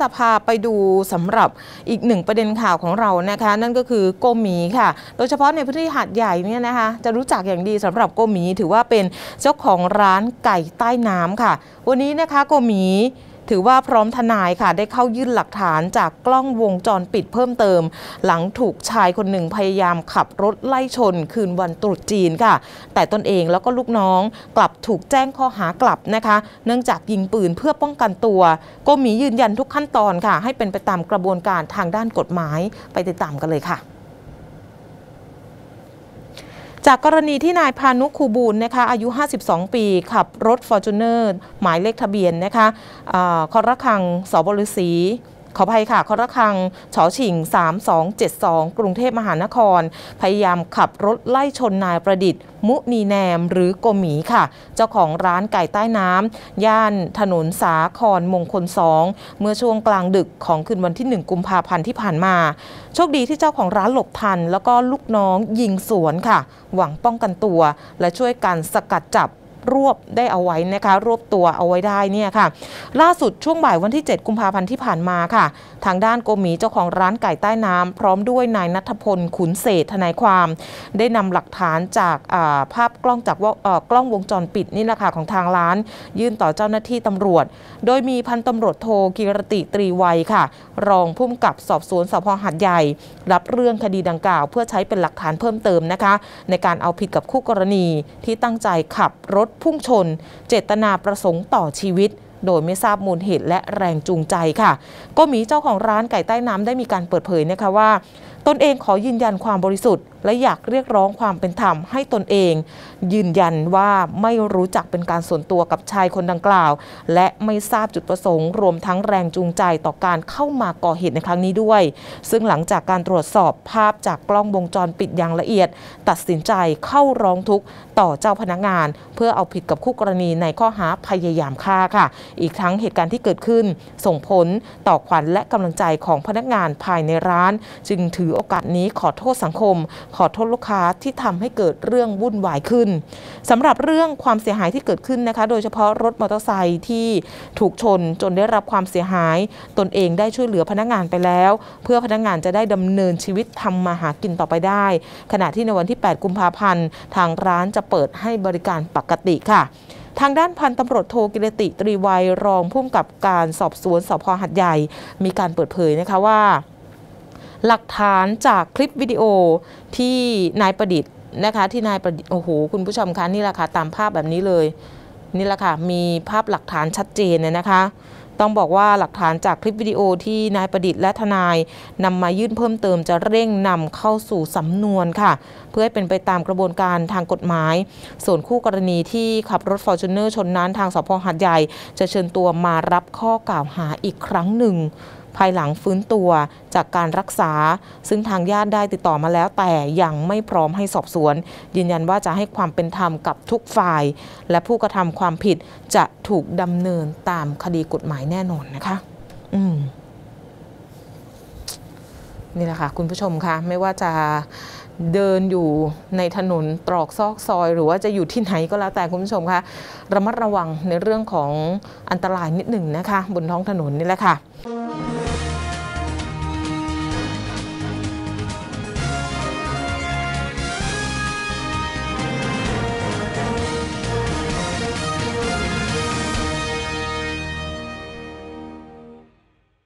จะพาไปดูสำหรับอีกหนึ่งประเด็นข่าวของเรานะคะ นั่นก็คือโกหมีค่ะ โดยเฉพาะในพื้นที่หาดใหญ่เนี่ยนะคะจะรู้จักอย่างดีสำหรับโกหมีถือว่าเป็นเจ้าของร้านไก่ใต้น้ำค่ะ วันนี้นะคะโกหมี ถือว่าพร้อมทนายค่ะได้เข้ายื่นหลักฐานจากกล้องวงจรปิดเพิ่มเติม หลังถูกชายคนหนึ่งพยายามขับรถไล่ชน คืนวันตรุษจีนค่ะ แต่ตนเองแล้วก็ลูกน้องกลับถูกแจ้งข้อหากลับนะคะ เนื่องจากยิงปืนเพื่อป้องกันตัวกหมียืนยันทุกขั้นตอนค่ะ ให้เป็นไปตามกระบวนการทางด้านกฎหมายไปติดตามกันเลยค่ะ จากกรณีที่นายพานุคูบูลนะคะอายุ 52 ปี ขับรถฟอร์จูเนอร์หมายเลขทะเบียนนะคะอาคอระคังสบฤษี ขออภัยค่ะคอระคังฉอฉิง 3272 กรุงเทพมหานคร พยายามขับรถไล่ชนนายประดิษฐ์ มุนีแนมหรือโกหมีค่ะ เจ้าของร้านไก่ใต้น้ำย่านถนนสาครมงคลสองเมื่อช่วงกลางดึกของคืนวันที่ 1 กุมภาพันธ์ที่ผ่านมา โชคดีที่เจ้าของร้านหลบทัน แล้วก็ลูกน้องยิงสวนค่ะ หวังป้องกันตัว และช่วยกันสกัดจับ รวบได้เอาไว้นะคะ รวบตัวเอาไว้ได้เนี่ยค่ะ ล่าสุดช่วงบ่ายวันที่ 7 กุมภาพันธ์ที่ผ่านมาค่ะ ทางด้านโกหมีเจ้าของร้านไก่ใต้น้ำพร้อมด้วยนายนัทพลขุนเศษทนายความ ได้นำหลักฐานจากาภาพกล้องจากว่ากล้องวงจรปิดนี่แหละค่ะของทางร้าน ยื่นต่อเจ้าหน้าที่ตำรวจ โดยมีพันตำรวจโทกิรติตรีวัยค่ะ รองผู้กำกับสอบสวนสพหัดใหญ่ รับเรื่องคดีดังกล่าว เพื่อใช้เป็นหลักฐานเพิ่มเติมนะคะ ในการเอาผิดกับคู่กรณีที่ตั้งใจขับรถพุ่งชน เจตนาประสงค์ต่อชีวิต โดยไม่ทราบมูลเหตุและแรงจูงใจค่ะ ก็มีเจ้าของร้านไก่ใต้น้ำได้มีการเปิดเผยนะคะว่า ตนเองขอยืนยันความบริสุทธิ์ และอยากเรียกร้องความเป็นธรรมให้ตนเอง ยืนยันว่าไม่รู้จักเป็นการส่วนตัวกับชายคนดังกล่าว และไม่ทราบจุดประสงค์ รวมทั้งแรงจูงใจต่อการเข้ามาก่อเหตุในครั้งนี้ด้วย ซึ่งหลังจากการตรวจสอบภาพจากกล้องวงจรปิดอย่างละเอียด ตัดสินใจเข้าร้องทุกข์ต่อเจ้าพนักงาน เพื่อเอาผิดกับคู่กรณีในข้อหาพยายามฆ่าค่ะ อีกทั้งเหตุการณ์ที่เกิดขึ้น ส่งผลต่อขวัญและกำลังใจของพนักงานภายในร้าน จึงถือโอกาสนี้ขอโทษสังคม ขอโทษลูกค้าที่ทำให้เกิดเรื่องวุ่นวายขึ้นสำหรับเรื่องความเสียหายที่เกิดขึ้นนะคะ โดยเฉพาะรถมอเตอร์ไซค์ที่ถูกชนจนได้รับความเสียหาย ตนเองได้ช่วยเหลือพนักงานไปแล้ว เพื่อพนักงานจะได้ดำเนินชีวิตทำมาหากินต่อไปได้ ขณะที่ในวันที่ 8 กุมภาพันธ์ ทางร้านจะเปิดให้บริการปกติค่ะทางด้านพันตำรวจโทกิรติตรีวัยรองผู้กำกับการสอบสวนสพหัดใหญ่ มีการเปิดเผยนะคะว่า หลักฐานจากคลิปวิดีโอที่นายประดิษฐ์นะคะที่นายประดิษฐ์โอ้โหคุณผู้ชมคะนี่แหละค่ะตามภาพแบบนี้เลย นี่แหละค่ะมีภาพหลักฐานชัดเจนเนี่ยนะคะต้องบอกว่าหลักฐานจากคลิปวิดีโอที่นายประดิษฐ์และทนายนำมายื่นเพิ่มเติมจะเร่งนำเข้าสู่สำนวนค่ะ เพื่อให้เป็นไปตามกระบวนการทางกฎหมาย ส่วนคู่กรณีที่ขับรถฟอร์จูเนอร์ชนนั้นทางสพหัดใหญ่ จะเชิญตัวมารับข้อกล่าวหาอีกครั้งหนึ่ง ภายหลังฟื้นตัวจากการรักษา ซึ่งทางญาติได้ติดต่อมาแล้วแต่ยังไม่พร้อมให้สอบสวน ยืนยันว่าจะให้ความเป็นธรรมกับทุกฝ่าย และผู้กระทำความผิดจะถูกดำเนินตามคดีกฎหมายแน่นอนนะคะ อืมนี่แหละค่ะ คุณผู้ชมคะไม่ว่าจะเดินอยู่ในถนนตรอกซอกซอย หรือว่าจะอยู่ที่ไหนก็แล้วแต่คุณผู้ชมคะระมัดระวังในเรื่องของอันตรายนิดหนึ่งนะคะ บนท้องถนนนี่แหละค่ะ